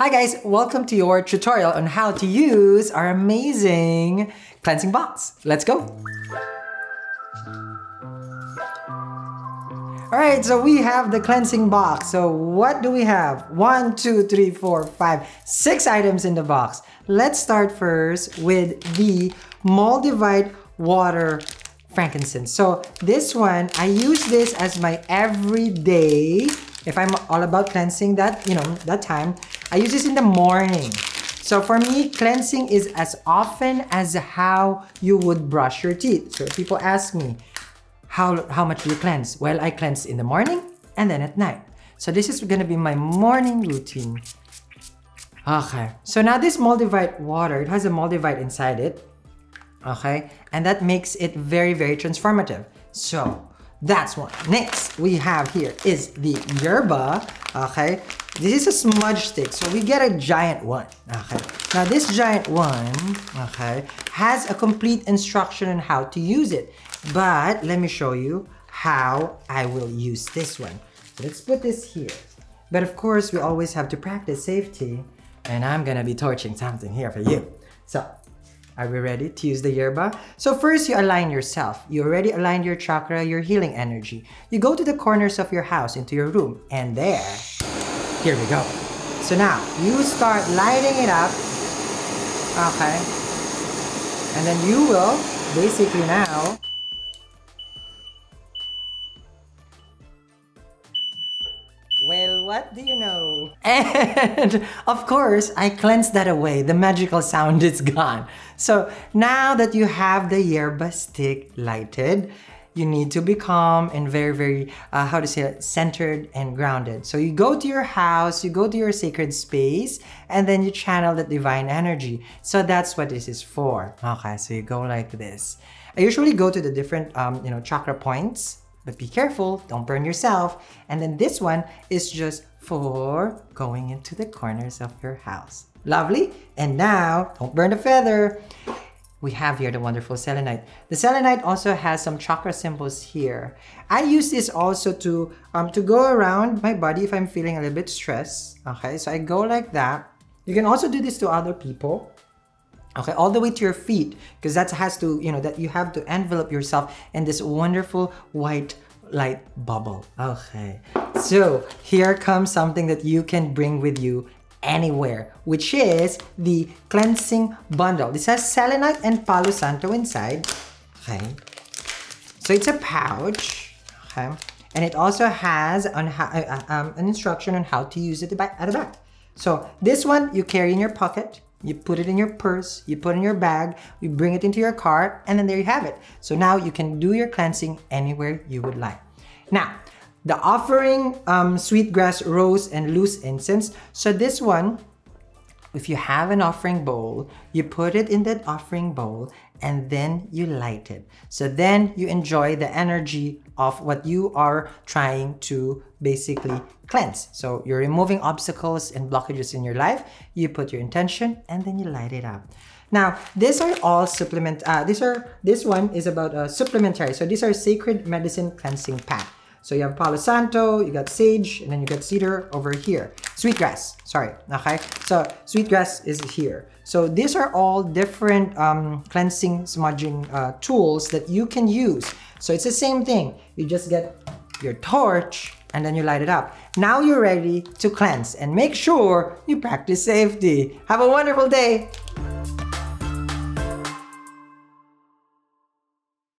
Hi guys, welcome to your tutorial on how to use our amazing cleansing box. Let's go. Alright, so we have the cleansing box. So what do we have? One, two, three, four, five, six items in the box. Let's start first with the Moldavite water frankincense. So this one, I use this as my everyday if I'm all about cleansing that, you know, that time, I use this in the morning. So for me, cleansing is as often as how you would brush your teeth. So people ask me, how, how much do you cleanse? Well, I cleanse in the morning and then at night. So this is gonna be my morning routine. Okay, so now this Moldavite water, it has a Moldavite inside it. Okay, and that makes it very, very transformative. So that's one. Next, we have here is the yerba. Okay, this is a smudge stick, so we get a giant one. Okay, now this giant one, okay, has a complete instruction on how to use it. But let me show you how I will use this one. let's put this here. But of course, we always have to practice safety, and I'm gonna be torching something here for you. So are we ready to use the yerba? So first you align yourself. You already aligned your chakra, your healing energy. You go to the corners of your house into your room and there, here we go. So now you start lighting it up. Okay. And then you will basically now Well, what do you know? And of course, I cleansed that away. The magical sound is gone. So now that you have the yerba stick lighted, you need to be calm and very, very, uh, how to say it, centered and grounded. So you go to your house, you go to your sacred space, and then you channel the divine energy. So that's what this is for. Okay, so you go like this. I usually go to the different, um, you know, chakra points but be careful, don't burn yourself. And then this one is just for going into the corners of your house. Lovely. And now, don't burn the feather. We have here the wonderful selenite. The selenite also has some chakra symbols here. I use this also to, um, to go around my body if I'm feeling a little bit stressed. Okay, so I go like that. You can also do this to other people okay all the way to your feet because that has to you know that you have to envelop yourself in this wonderful white light bubble okay so here comes something that you can bring with you anywhere which is the cleansing bundle this has selenite and palo santo inside okay so it's a pouch okay and it also has uh, uh, um, an instruction on how to use it at the back so this one you carry in your pocket you put it in your purse, you put it in your bag, you bring it into your car, and then there you have it. So now you can do your cleansing anywhere you would like. Now, the offering um, sweetgrass rose and loose incense. So this one, if you have an offering bowl, you put it in that offering bowl and then you light it. So then you enjoy the energy of what you are trying to basically cleanse. So you're removing obstacles and blockages in your life. You put your intention and then you light it up. Now, these are all supplement, uh, these are, this one is about uh, supplementary. So these are sacred medicine cleansing pack. So you have Palo Santo, you got sage, and then you got cedar over here. Sweetgrass, sorry, okay? So sweetgrass is here. So these are all different um, cleansing, smudging uh, tools that you can use. So it's the same thing. You just get your torch and then you light it up. Now you're ready to cleanse and make sure you practice safety. Have a wonderful day.